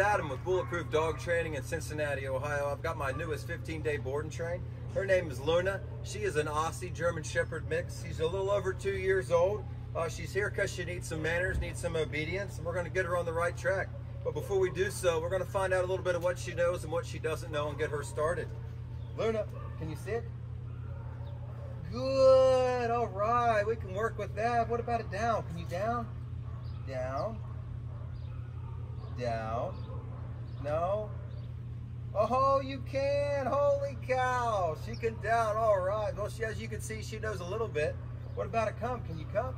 Adam with Bulletproof Dog Training in Cincinnati, Ohio. I've got my newest 15-day board and train. Her name is Luna. She is an Aussie German Shepherd mix. She's a little over two years old. Uh, she's here because she needs some manners, needs some obedience, and we're going to get her on the right track. But before we do so, we're going to find out a little bit of what she knows and what she doesn't know and get her started. Luna, can you sit? Good. All right. We can work with that. What about it down? Can you down? Down. Down. No. Oh, you can. Holy cow. She can down. All right. Well, she, as you can see, she knows a little bit. What about a come? Can you come?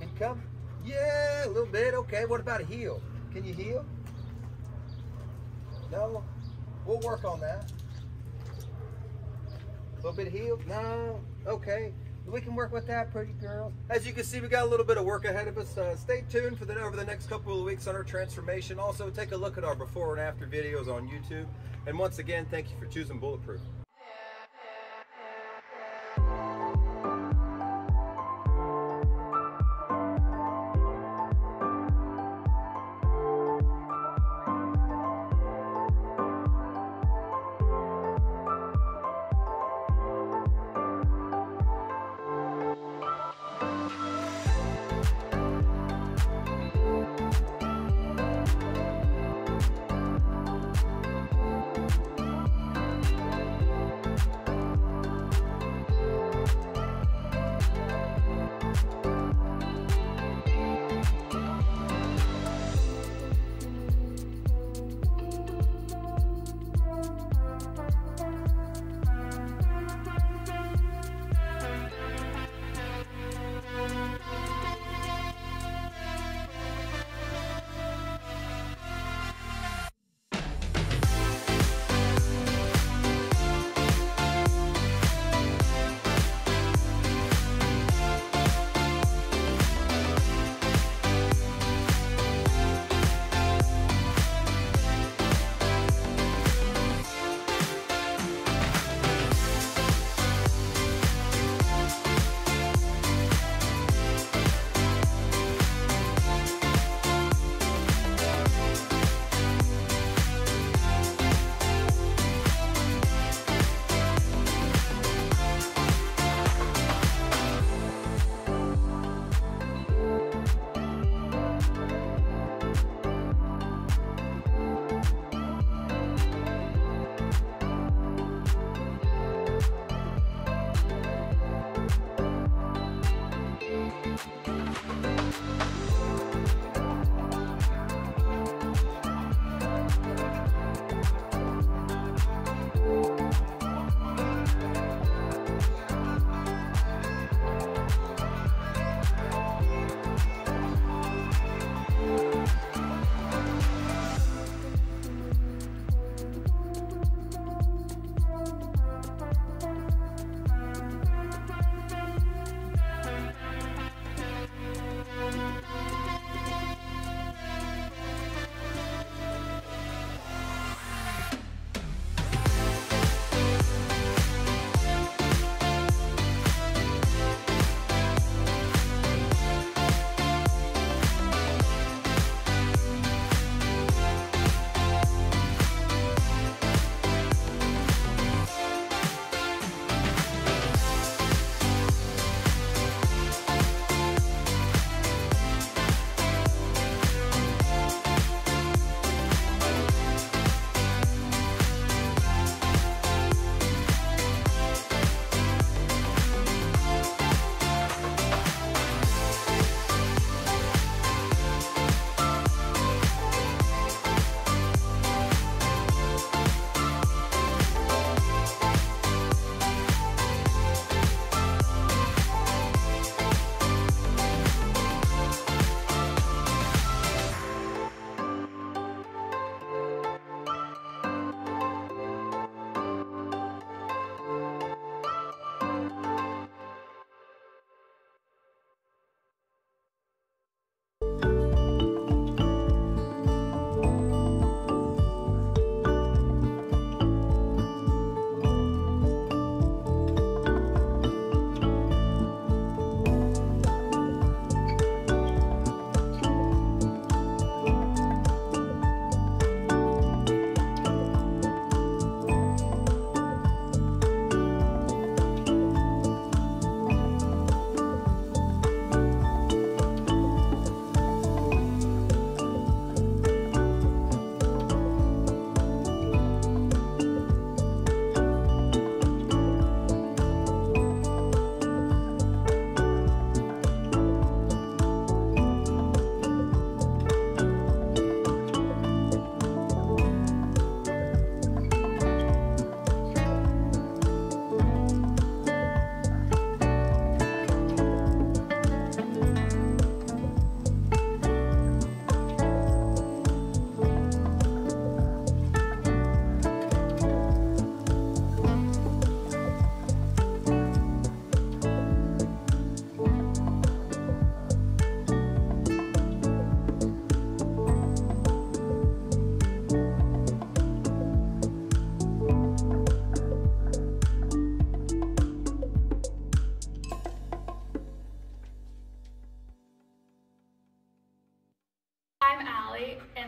Can you come? Yeah, a little bit. Okay. What about a heel? Can you heel? No. We'll work on that. A little bit healed? No. Okay. We can work with that, pretty girl. As you can see, we got a little bit of work ahead of us. Uh, stay tuned for the over the next couple of weeks on our transformation. Also, take a look at our before and after videos on YouTube. And once again, thank you for choosing Bulletproof.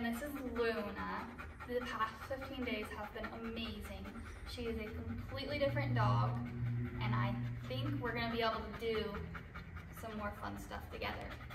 and this is Luna. The past 15 days have been amazing. She is a completely different dog, and I think we're gonna be able to do some more fun stuff together.